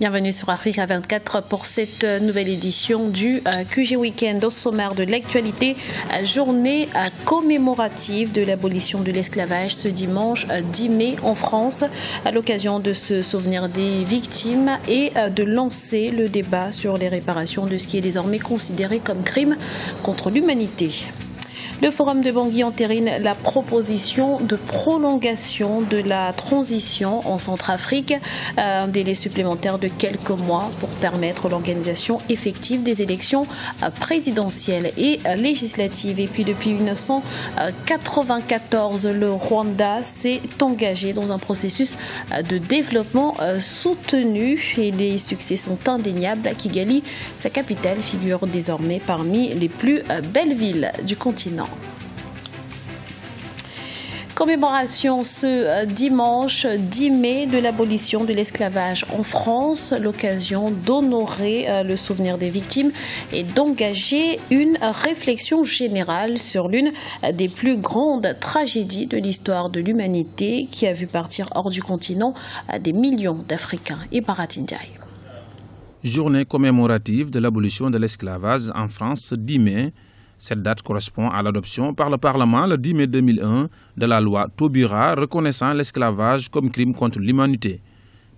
Bienvenue sur Africa 24 pour cette nouvelle édition du euh, QG Weekend au sommaire de l'actualité. Euh, journée euh, commémorative de l'abolition de l'esclavage ce dimanche 10 mai en France à l'occasion de se souvenir des victimes et de lancer le débat sur les réparations de ce qui est désormais considéré comme crime contre l'humanité. Le Forum de Bangui entérine la proposition de prolongation de la transition en Centrafrique, euh, un délai supplémentaire de quelques mois pour permettre l'organisation effective des élections euh, présidentielles et euh, législatives. Et puis depuis 1994, le Rwanda s'est engagé dans un processus de développement soutenu et les succès sont indéniables. Kigali, sa capitale, figure désormais parmi les plus belles villes du continent. Commémoration ce euh, dimanche 10 mai de l'abolition de l'esclavage en France, l'occasion d'honorer euh, le souvenir des victimes et d'engager une réflexion générale sur l'une des plus grandes tragédies de l'histoire de l'humanité qui a vu partir hors du continent euh, des millions d'Africains. Et Paratindiaï. Journée commémorative de l'abolition de l'esclavage en France 10 mai cette date correspond à l'adoption par le Parlement le 10 mai 2001 de la loi Taubira reconnaissant l'esclavage comme crime contre l'humanité.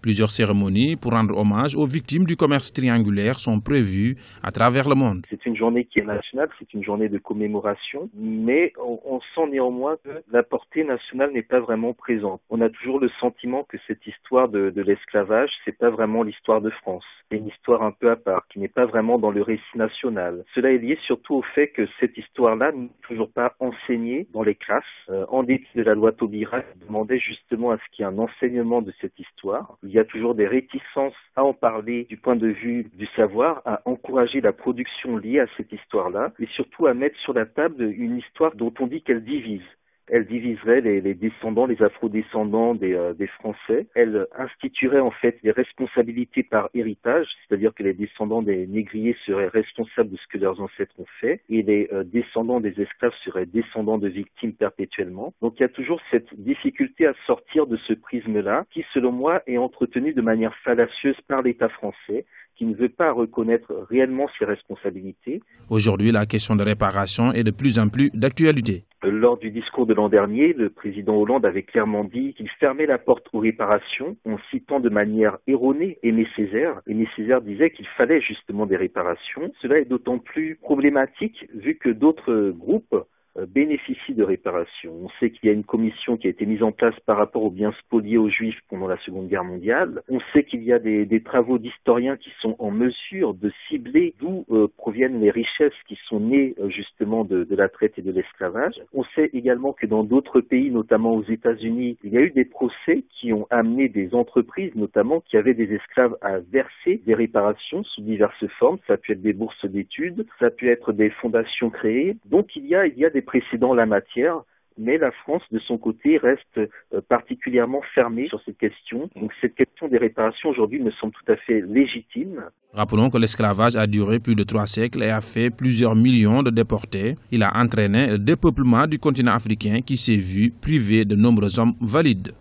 Plusieurs cérémonies pour rendre hommage aux victimes du commerce triangulaire sont prévues à travers le monde. C'est une journée qui est nationale, c'est une journée de commémoration, mais on, sent néanmoins que la portée nationale n'est pas vraiment présente. On a toujours le sentiment que cette histoire de, de l'esclavage, c'est pas vraiment l'histoire de France. C'est une histoire un peu à part, qui n'est pas vraiment dans le récit national. Cela est lié surtout au fait que cette histoire-là n'est toujours pas enseignée dans les classes. Euh, en dépit de la loi Taubira, qui demandait justement à ce qu'il y ait un enseignement de cette histoire. Y a toujours des réticences à en parler du point de vue du savoir, à encourager la production liée à cette histoire-là, et surtout à mettre sur la table une histoire dont on dit qu'elle divise elle diviserait les, les descendants, les afro-descendants des, euh, des, Français. Elle instituerait en fait les responsabilités par héritage, c'est-à-dire que les descendants des négriers seraient responsables de ce que leurs ancêtres ont fait, et les euh, descendants des esclaves seraient descendants de victimes perpétuellement. Donc il y a toujours cette difficulté à sortir de ce prisme-là, qui selon moi est entretenu de manière fallacieuse par l'État français, qui ne veut pas reconnaître réellement ses responsabilités. Aujourd'hui, la question de réparation est de plus en plus d'actualité. Lors du discours de l'an dernier, le président Hollande avait clairement dit qu'il fermait la porte aux réparations en citant de manière erronée Aimé Césaire. Aimé Césaire disait qu'il fallait justement des réparations. Cela est d'autant plus problématique vu que d'autres groupes euh, bénéficie de réparation. On sait qu'il y a une commission qui a été mise en place par rapport aux biens spoliés aux Juifs pendant la Seconde Guerre mondiale. On sait qu'il y a des, des travaux d'historiens qui sont en mesure de cibler d'où euh, proviennent les richesses qui sont nées euh, justement de, de, la traite et de l'esclavage. On sait également que dans d'autres pays, notamment aux États-Unis, il y a eu des procès qui ont amené des entreprises, notamment qui avaient des esclaves à verser des réparations sous diverses formes. Ça pu être des bourses d'études, ça pu être des fondations créées. Donc il y a, il y a des précédents la matière, mais la France, de son côté, reste euh, particulièrement fermée sur cette question. Donc cette question des réparations aujourd'hui me semble tout à fait légitime. Rappelons que l'esclavage a duré plus de trois siècles et a fait plusieurs millions de déportés. Il a entraîné le dépeuplement du continent africain qui s'est vu privé de nombreux hommes valides.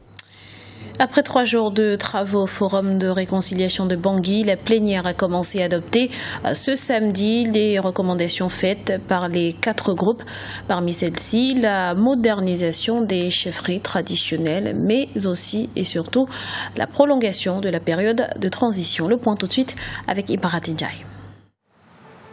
Après trois jours de travaux au Forum de réconciliation de Bangui, la plénière a commencé à adopter euh, ce samedi les recommandations faites par les quatre groupes. Parmi celles-ci, la modernisation des chefferies traditionnelles, mais aussi et surtout la prolongation de la période de transition. Le point tout de suite avec Ibarati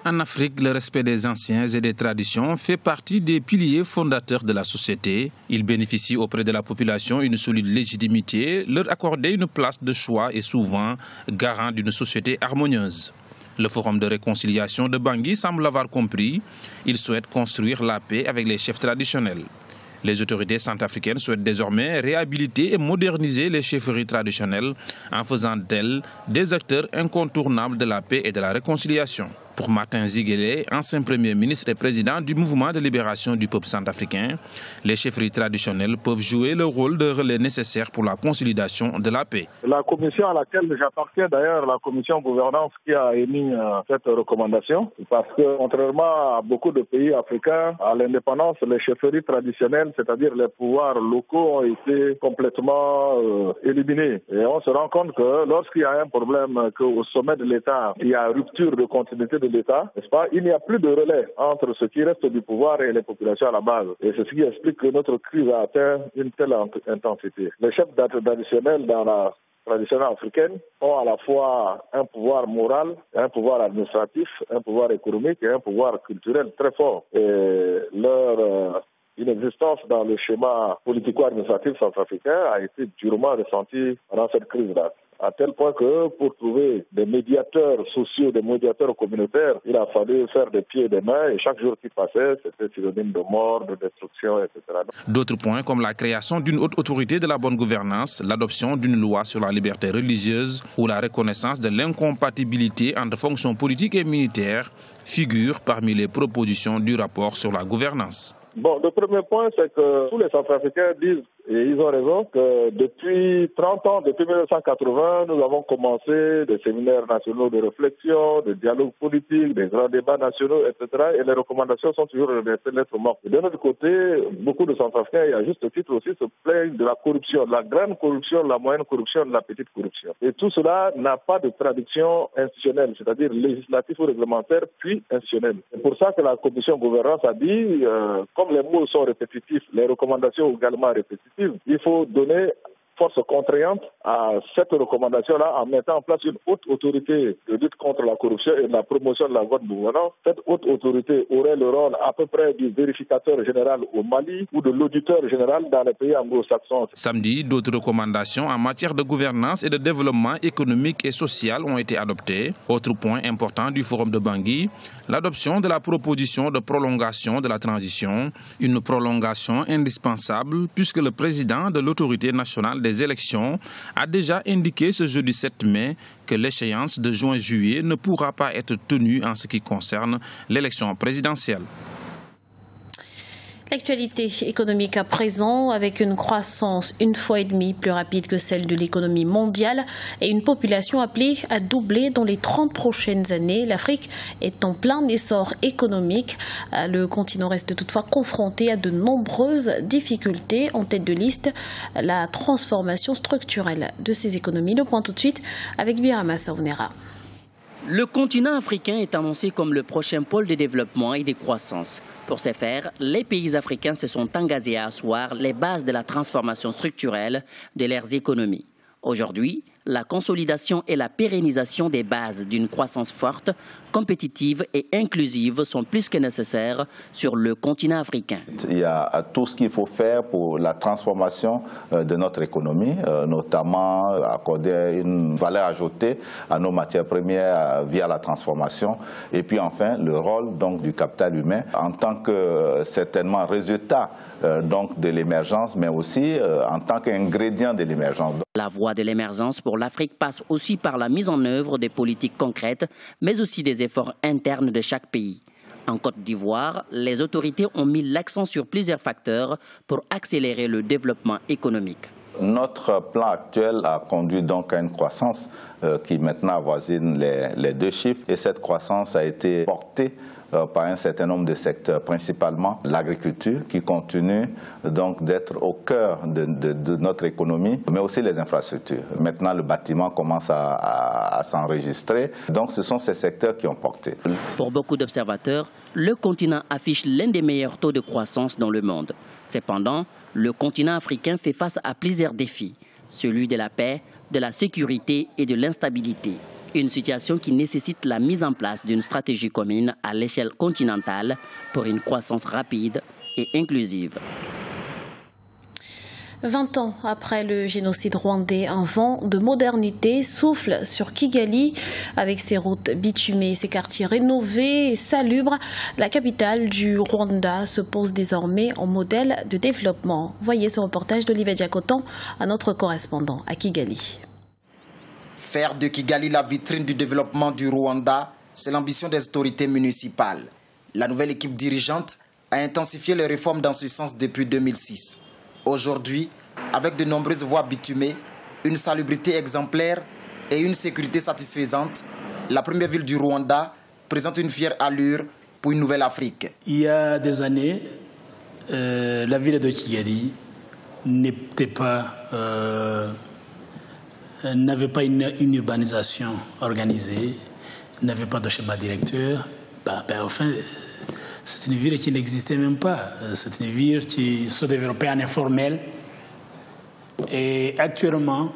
en Afrique, le respect des anciens et des traditions fait partie des piliers fondateurs de la société. Il bénéficie auprès de la population une solide légitimité, leur accorder une place de choix et souvent garant d'une société harmonieuse. Le Forum de réconciliation de Bangui semble l'avoir compris. Il souhaite construire la paix avec les chefs traditionnels. Les autorités centrafricaines souhaitent désormais réhabiliter et moderniser les chefferies traditionnelles en faisant d'elles des acteurs incontournables de la paix et de la réconciliation. Pour Martin Ziguele, ancien Premier ministre et président du mouvement de libération du peuple centrafricain, les chefferies traditionnelles peuvent jouer le rôle de relais nécessaire pour la consolidation de la paix. La commission à laquelle j'appartiens d'ailleurs, la commission gouvernance qui a émis euh, cette recommandation, parce que contrairement à beaucoup de pays africains, à l'indépendance, les chefferies traditionnelles, c'est-à-dire les pouvoirs locaux, ont été complètement euh, éliminés. Et on se rend compte que lorsqu'il y a un problème, qu'au sommet de l'État, il y a rupture de continuité de l'État, n'est-ce pas, il n'y a plus de relais entre ce qui reste du pouvoir et les populations à la base. Et c'est ce qui explique que notre crise a atteint une telle intensité. Les chefs traditionnels dans la tradition africaine ont à la fois un pouvoir moral, un pouvoir administratif, un pouvoir économique et un pouvoir culturel très fort. Et leur euh, inexistence dans le schéma politico-administratif centrafricain a été durement ressentie pendant cette crise-là à tel point que pour trouver des médiateurs sociaux, des médiateurs communautaires, il a fallu faire des pieds et des mains et chaque jour qui passait, c'était synonyme de mort, de destruction, etc. D'autres points comme la création d'une haute autorité de la bonne gouvernance, l'adoption d'une loi sur la liberté religieuse ou la reconnaissance de l'incompatibilité entre fonctions politiques et militaires figurent parmi les propositions du rapport sur la gouvernance. Bon, le premier point, c'est que tous les Centrafricains disent et ils ont raison que depuis 30 ans, depuis 1980, nous avons commencé des séminaires nationaux de réflexion, de dialogue politique, des grands débats nationaux, etc. Et les recommandations sont toujours restées lettres mortes. De notre côté, beaucoup de Centrafricains, et à juste titre aussi, se plaignent de la corruption, de la grande corruption, de la moyenne corruption, de la petite corruption. Et tout cela n'a pas de traduction institutionnelle, c'est-à-dire législative ou réglementaire, puis institutionnelle. C'est pour ça que la commission gouvernance a dit, euh, comme les mots sont répétitifs, les recommandations également répétitives, il faut donner force contraignante à cette recommandation-là en mettant en place une haute autorité de lutte contre la corruption et la promotion de la bonne gouvernance. Cette haute autorité aurait le rôle à peu près du vérificateur général au Mali ou de l'auditeur général dans les pays anglo-saxons. Samedi, d'autres recommandations en matière de gouvernance et de développement économique et social ont été adoptées. Autre point important du forum de Bangui, l'adoption de la proposition de prolongation de la transition, une prolongation indispensable puisque le président de l'autorité nationale des élections a déjà indiqué ce jeudi 7 mai que l'échéance de juin-juillet ne pourra pas être tenue en ce qui concerne l'élection présidentielle. L'actualité économique à présent, avec une croissance une fois et demie plus rapide que celle de l'économie mondiale et une population appelée à doubler dans les 30 prochaines années, l'Afrique est en plein essor économique. Le continent reste toutefois confronté à de nombreuses difficultés. En tête de liste, la transformation structurelle de ces économies. Le point tout de suite avec Birama Saunera. Le continent africain est annoncé comme le prochain pôle de développement et de croissance. Pour ce faire, les pays africains se sont engagés à asseoir les bases de la transformation structurelle de leurs économies. Aujourd'hui, la consolidation et la pérennisation des bases d'une croissance forte, compétitive et inclusive sont plus que nécessaires sur le continent africain. Il y a tout ce qu'il faut faire pour la transformation euh, de notre économie, euh, notamment accorder une valeur ajoutée à nos matières premières euh, via la transformation. Et puis enfin, le rôle donc, du capital humain en tant que certainement résultat donc, de l'émergence, mais aussi en tant qu'ingrédient de l'émergence. La voie de l'émergence pour l'Afrique passe aussi par la mise en œuvre des politiques concrètes, mais aussi des efforts internes de chaque pays. En Côte d'Ivoire, les autorités ont mis l'accent sur plusieurs facteurs pour accélérer le développement économique. Notre plan actuel a conduit donc à une croissance euh, qui maintenant avoisine les, deux chiffres et cette croissance a été portée euh, par un certain nombre de secteurs, principalement l'agriculture qui continue donc d'être au cœur de, notre économie, mais aussi les infrastructures. Maintenant, le bâtiment commence à s'enregistrer. Donc, ce sont ces secteurs qui ont porté. Pour beaucoup d'observateurs, le continent affiche l'un des meilleurs taux de croissance dans le monde. Cependant, le continent africain fait face à plusieurs défis, celui de la paix, de la sécurité et de l'instabilité. Une situation qui nécessite la mise en place d'une stratégie commune à l'échelle continentale pour une croissance rapide et inclusive. 20 ans après le génocide rwandais, un vent de modernité souffle sur Kigali avec ses routes bitumées, ses quartiers rénovés et salubres. La capitale du Rwanda se pose désormais en modèle de développement. Voyez ce reportage d'Olivier Diacotan à notre correspondant à Kigali faire de Kigali la vitrine du développement du Rwanda, c'est l'ambition des autorités municipales. La nouvelle équipe dirigeante a intensifié les réformes dans ce sens depuis 2006. Aujourd'hui, avec de nombreuses voies bitumées, une salubrité exemplaire et une sécurité satisfaisante, la première ville du Rwanda présente une fière allure pour une nouvelle Afrique. Il y a des années, euh, la ville de Kigali n'était pas, euh, n'avait pas une, urbanisation organisée, n'avait pas de schéma directeur. Ben, enfin, c'est une ville qui n'existait même pas. C'est une ville qui se développait en informel. Et actuellement,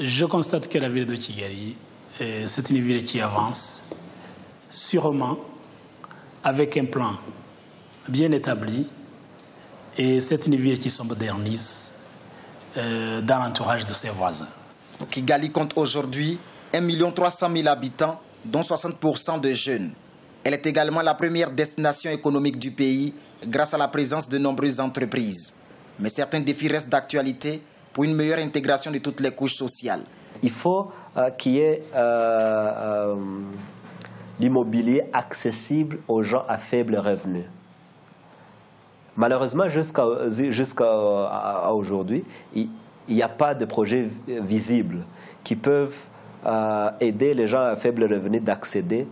je constate que la ville de Kigali, euh, c'est une ville qui avance sûrement avec un plan bien établi et c'est une ville qui se modernise euh, dans l'entourage de ses voisins. Kigali compte aujourd'hui 1 300 000 habitants, dont 60% de jeunes. Elle est également la première destination économique du pays grâce à la présence de nombreuses entreprises. Mais certains défis restent d'actualité pour une meilleure intégration de toutes les couches sociales. Il faut euh, qu'il y ait euh, euh, l'immobilier accessible aux gens à faible revenu. Malheureusement, jusqu'à aujourd'hui, il n'y a pas de projet visible qui peuvent aider les gens à faible revenu d'accéder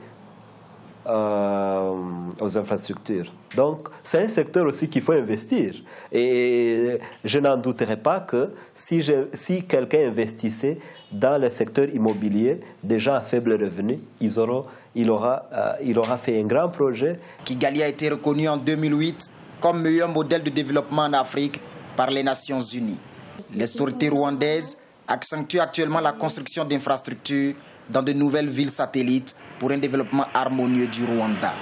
euh, aux infrastructures. Donc, c'est un secteur aussi qu'il faut investir. Et je n'en douterai pas que si, si quelqu'un investissait dans le secteur immobilier, déjà à faible revenu, il, aura, il, aura, euh, il aura fait un grand projet. Kigali a été reconnu en 2008 comme meilleur modèle de développement en Afrique par les Nations Unies. Les autorités rwandaises accentuent actuellement la construction d'infrastructures dans de nouvelles villes satellites pour un développement harmonieux du Rwanda.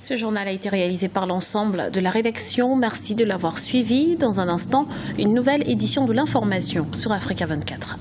Ce journal a été réalisé par l'ensemble de la rédaction. Merci de l'avoir suivi. Dans un instant, une nouvelle édition de l'information sur Africa 24.